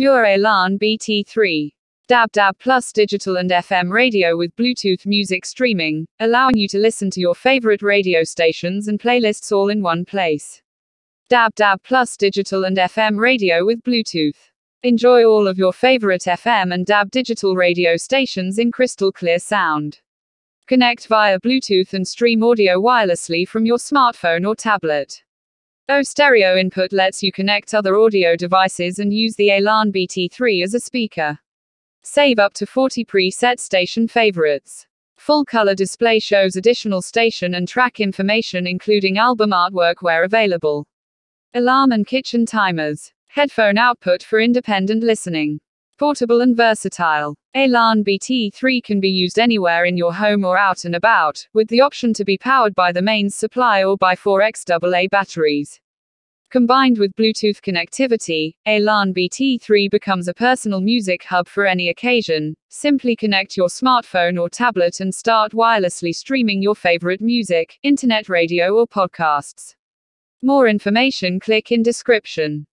Pure Elan BT3. Dab Dab Plus digital and FM radio with Bluetooth music streaming, allowing you to listen to your favorite radio stations and playlists all in one place. Dab Dab Plus digital and FM radio with Bluetooth. Enjoy all of your favorite FM and DAB digital radio stations in crystal clear sound. Connect via Bluetooth and stream audio wirelessly from your smartphone or tablet. O Stereo input lets you connect other audio devices and use the Elan BT3 as a speaker. Save up to 40 preset station favorites. Full color display shows additional station and track information, including album artwork where available. Alarm and kitchen timers. Headphone output for independent listening. Portable and versatile. Elan BT3 can be used anywhere in your home or out and about, with the option to be powered by the mains supply or by 4xAA batteries. Combined with Bluetooth connectivity, Elan BT3 becomes a personal music hub for any occasion. Simply connect your smartphone or tablet and start wirelessly streaming your favorite music, internet radio, or podcasts. More information click in description.